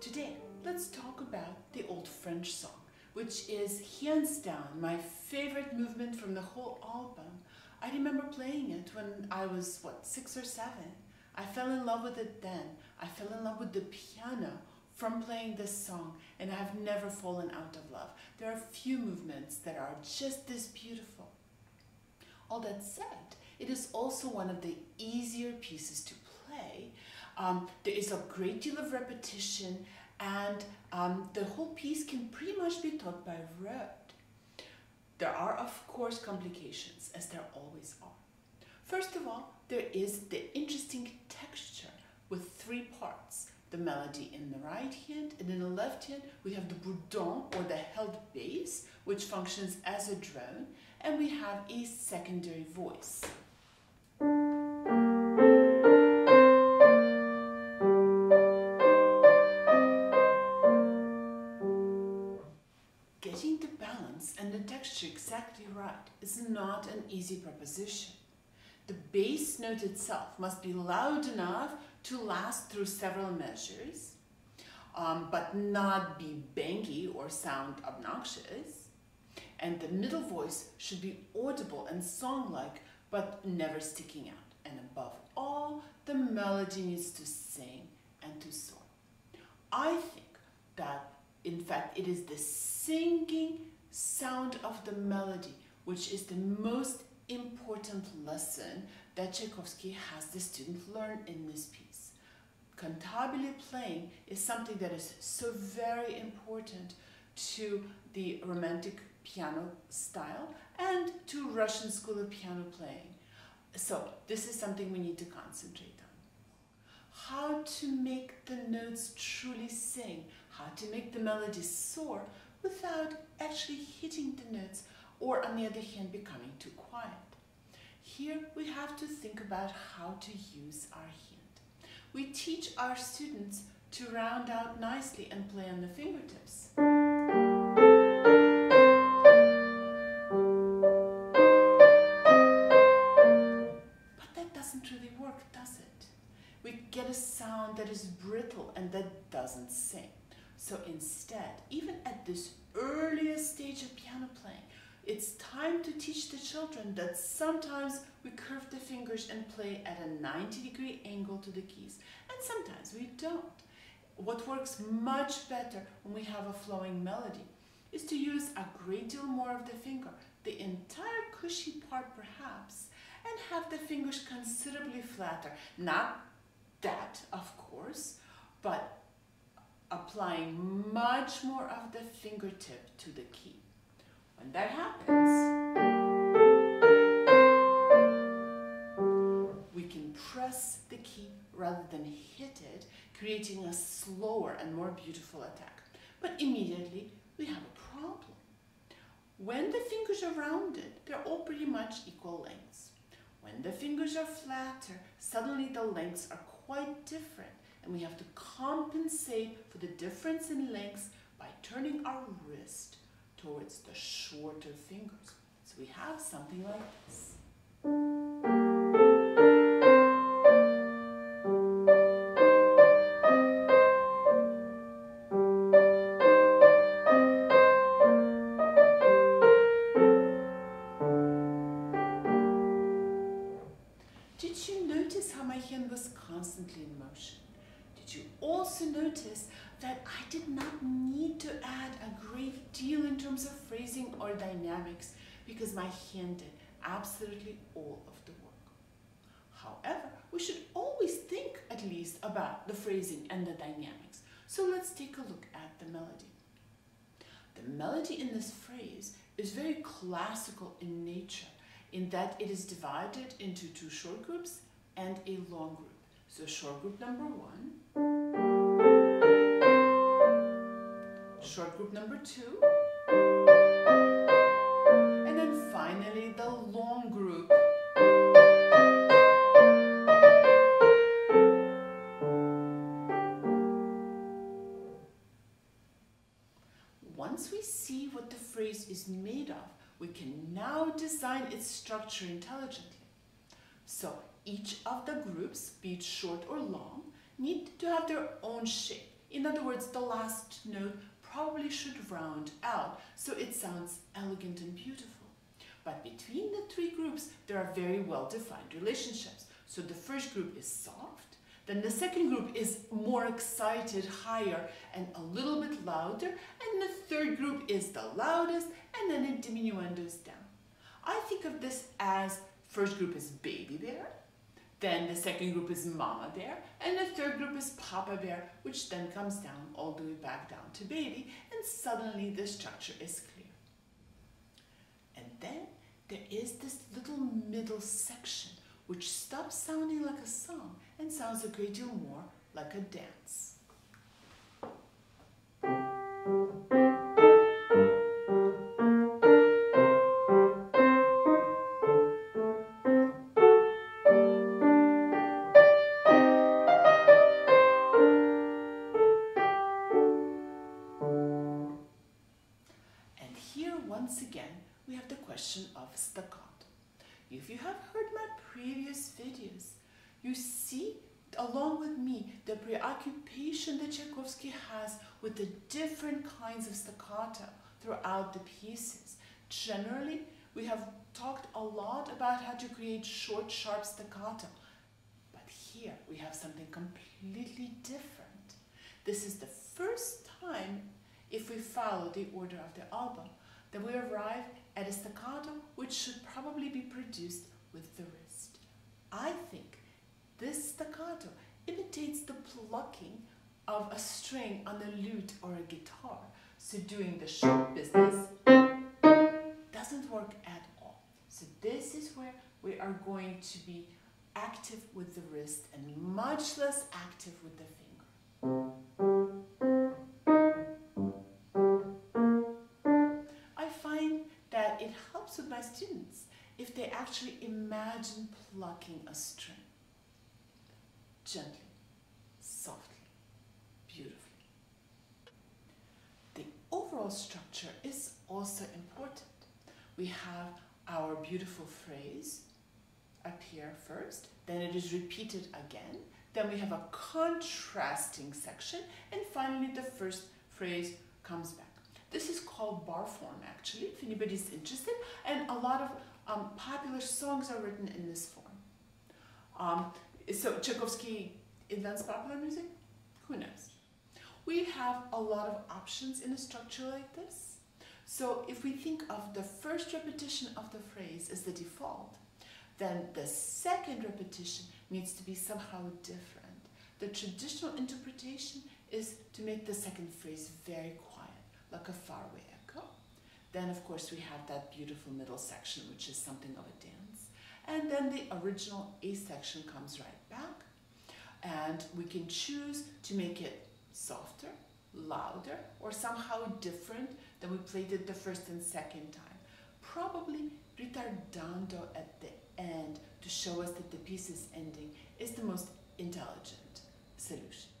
Today, let's talk about the Old French song, which is hands down my favorite movement from the whole album. I remember playing it when I was, what, six or seven. I fell in love with it then. I fell in love with the piano from playing this song, and I've never fallen out of love. There are few movements that are just this beautiful. All that said, it is also one of the easier pieces to play. Um, there is a great deal of repetition, and um, the whole piece can pretty much be taught by rote. There are, of course, complications, as there always are. First of all, there is the interesting texture with three parts. The melody in the right hand, and in the left hand, we have the bourdon or the held bass, which functions as a drone, and we have a secondary voice. Exactly right is not an easy proposition. The bass note itself must be loud enough to last through several measures, um, but not be bangy or sound obnoxious. And the middle voice should be audible and song-like, but never sticking out. And above all, the melody needs to sing and to soar. I think that, in fact, it is the singing sound of the melody which is the most important lesson that Tchaikovsky has the student learn in this piece. Cantabile playing is something that is so very important to the romantic piano style and to Russian school of piano playing. So this is something we need to concentrate on. How to make the notes truly sing, how to make the melody soar without actually hitting the notes or on the other hand becoming too quiet. Here we have to think about how to use our hand. We teach our students to round out nicely and play on the fingertips. But that doesn't really work, does it? We get a sound that is brittle and that doesn't sing. So instead, even at this earliest stage of piano playing, it's time to teach the children that sometimes we curve the fingers and play at a 90 degree angle to the keys, and sometimes we don't. What works much better when we have a flowing melody is to use a great deal more of the finger, the entire cushy part perhaps, and have the fingers considerably flatter. Not that, of course, but applying much more of the fingertip to the key. When that happens, we can press the key rather than hit it, creating a slower and more beautiful attack. But immediately, we have a problem. When the fingers are rounded, they're all pretty much equal lengths. When the fingers are flatter, suddenly the lengths are quite different and we have to compensate for the difference in lengths by turning our wrist towards the shorter fingers. So we have something like this. Did you notice how my hand was constantly in motion? You also notice that I did not need to add a great deal in terms of phrasing or dynamics because my hand did absolutely all of the work. However, we should always think at least about the phrasing and the dynamics. So let's take a look at the melody. The melody in this phrase is very classical in nature in that it is divided into two short groups and a long group. So short group number one, short group number two, and then finally the long group. Once we see what the phrase is made of, we can now design its structure intelligently. So each of the groups, be it short or long, need to have their own shape In other words, the last note probably should round out so it sounds elegant and beautiful. But between the three groups, there are very well defined relationships. So the first group is soft, then the second group is more excited, higher, and a little bit louder, and the third group is the loudest, and then it diminuendos down. I think of this as first group is baby bear, then the second group is mama bear, and the third group is papa bear, which then comes down all the way back down to baby, and suddenly the structure is clear. And then there is this little middle section which stops sounding like a song and sounds a great deal more like a dance. Once again we have the question of staccato. If you have heard my previous videos, you see along with me the preoccupation that Tchaikovsky has with the different kinds of staccato throughout the pieces. Generally, we have talked a lot about how to create short, sharp staccato, but here we have something completely different. This is the first time, if we follow the order of the album, that we arrive at a staccato which should probably be produced with the wrist. I think this staccato imitates the plucking of a string on a lute or a guitar. So doing the short business doesn't work at all. So this is where we are going to be active with the wrist and much less active with the finger. Students if they actually imagine plucking a string gently, softly, beautifully. The overall structure is also important. We have our beautiful phrase here first, then it is repeated again, then we have a contrasting section, and finally the first phrase comes back. This is called bar form actually, if anybody's interested, and a lot of um, popular songs are written in this form. Um, so Tchaikovsky invents popular music? Who knows? We have a lot of options in a structure like this. So if we think of the first repetition of the phrase as the default, then the second repetition needs to be somehow different. The traditional interpretation is to make the second phrase very quiet, like a faraway echo. Then of course we have that beautiful middle section, which is something of a dance. And then the original A section comes right back. And we can choose to make it softer, louder, or somehow different than we played it the first and second time. Probably ritardando at the end to show us that the piece is ending is the most intelligent solution.